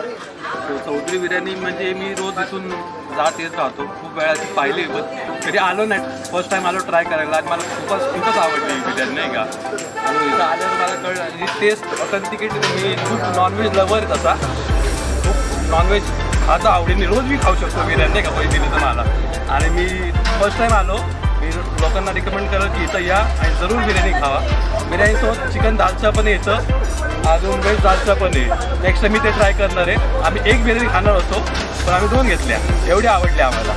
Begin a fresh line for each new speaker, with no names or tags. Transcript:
चौधरी बिर्याणी म्हणजे मी रोज इथून जात येत राहतो. खूप वेळा ती पाहिली पण कधी आलो नाही. फर्स्ट टाइम आलो ट्राय करायला. आणि मला खूपच खूपच आवडली बिर्याणी नाही का? आणि इथं आल्यावर मला कळलं ही टेस्ट ऑथेंटिकेट मी खूप नॉनव्हेज लवर तसा. खूप नॉनव्हेज आता आवडीने. रोज मी खाऊ शकतो बिर्याणी नाही का? पैसे दिली तर मला. आणि मी फर्स्ट टाइम आलो मी लोकांना रिकमेंड करेल की इथं या आणि जरूर बिर्याणी खावा. बिर्याणीसोबत चिकन दालचा पण येतं अजून व्हेज दालचा पण आहे नेक्स्ट मी ते ट्राय करणार आहे. आम्ही एक बिर्याणी खाणार होतो पण आम्ही दोन घेतल्या. एवढी आवडली आम्हाला.